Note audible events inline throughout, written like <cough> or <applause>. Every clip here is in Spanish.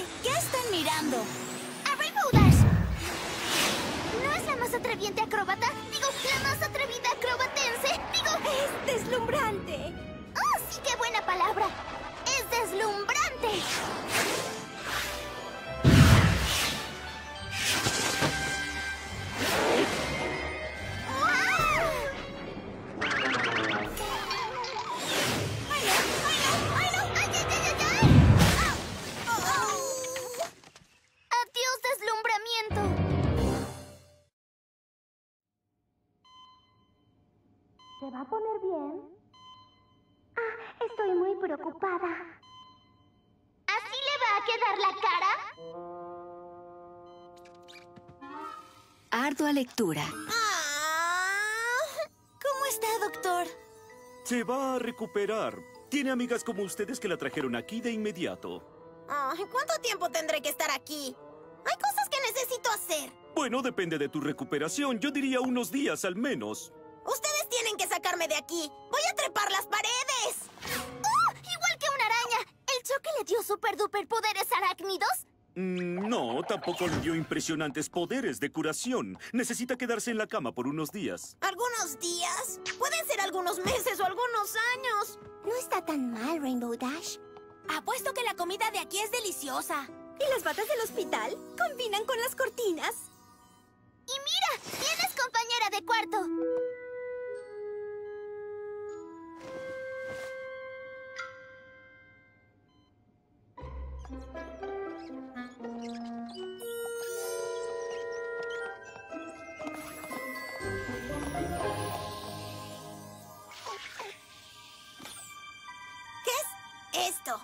I ¿Se va a poner bien? Ah, estoy muy preocupada. ¿Así le va a quedar la cara? Ardua lectura. Ah, ¿Cómo está, doctor? Se va a recuperar. Tiene amigas como ustedes que la trajeron aquí de inmediato. Ay, ¿Cuánto tiempo tendré que estar aquí? Hay cosas que necesito hacer. Bueno, depende de tu recuperación. Yo diría unos días al menos. Que sacarme de aquí. Voy a trepar las paredes. ¡Oh! ¡Igual que una araña! ¿El choque le dio super duper poderes arácnidos? Mm, no, tampoco le dio impresionantes poderes de curación. Necesita quedarse en la cama por unos días. ¿Algunos días? Pueden ser algunos meses o algunos años. No está tan mal, Rainbow Dash. Apuesto que la comida de aquí es deliciosa. ¿Y las batas del hospital combinan con las cortinas? Y mira, esto?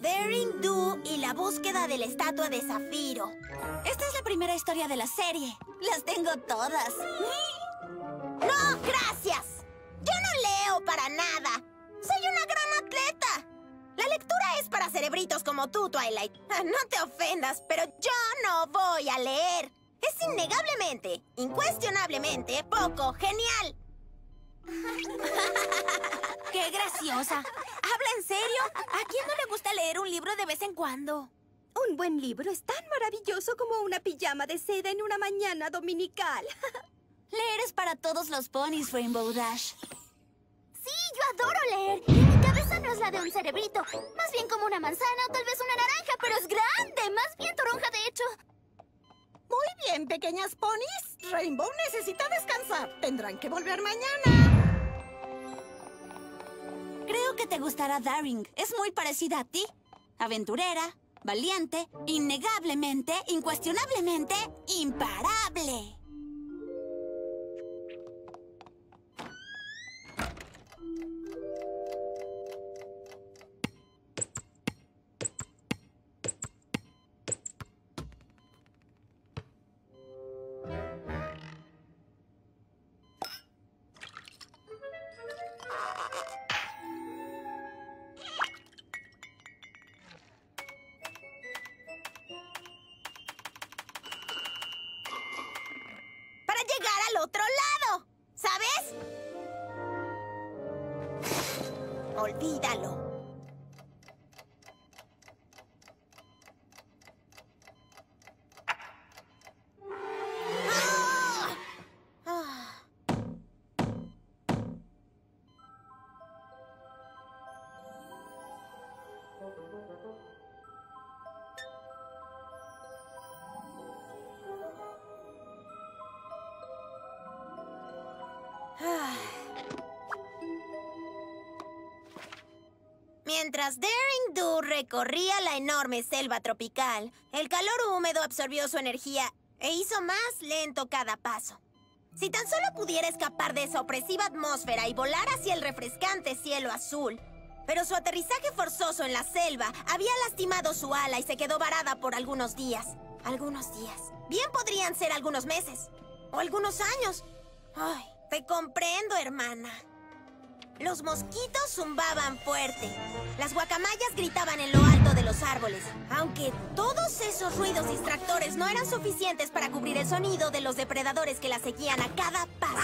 Daring Do y la búsqueda de la estatua de Zafiro. Esta es la primera historia de la serie. Las tengo todas. ¡No, gracias! Yo no leo para nada. Soy una gran atleta. La lectura es para cerebritos como tú, Twilight. Ah, No te ofendas, pero yo no voy a leer. Es innegablemente, incuestionablemente, poco genial. ¡Qué graciosa! ¿Habla en serio? ¿A quién no le gusta leer un libro de vez en cuando? Un buen libro es tan maravilloso como una pijama de seda en una mañana dominical. <laughs> Leer es para todos los ponis, Rainbow Dash. Sí, yo adoro leer. Y mi cabeza no es la de un cerebrito. Más bien como una manzana o tal vez una naranja, pero es grande. Más bien toronja, de hecho. Muy bien, pequeñas ponis. Rainbow necesita descansar. Tendrán que volver mañana. Que te gustará Daring. Es muy parecida a ti. Aventurera, valiente, innegablemente, incuestionablemente, imparable. Olvídalo. Mientras Daring Do recorría la enorme selva tropical, el calor húmedo absorbió su energía e hizo más lento cada paso. Si tan solo pudiera escapar de esa opresiva atmósfera y volar hacia el refrescante cielo azul. Pero su aterrizaje forzoso en la selva había lastimado su ala y se quedó varada por algunos días. Algunos días. Bien podrían ser algunos meses. O algunos años. Ay, te comprendo, hermana. Los mosquitos zumbaban fuerte. Las guacamayas gritaban en lo alto de los árboles. Aunque todos esos ruidos distractores no eran suficientes para cubrir el sonido de los depredadores que la seguían a cada paso.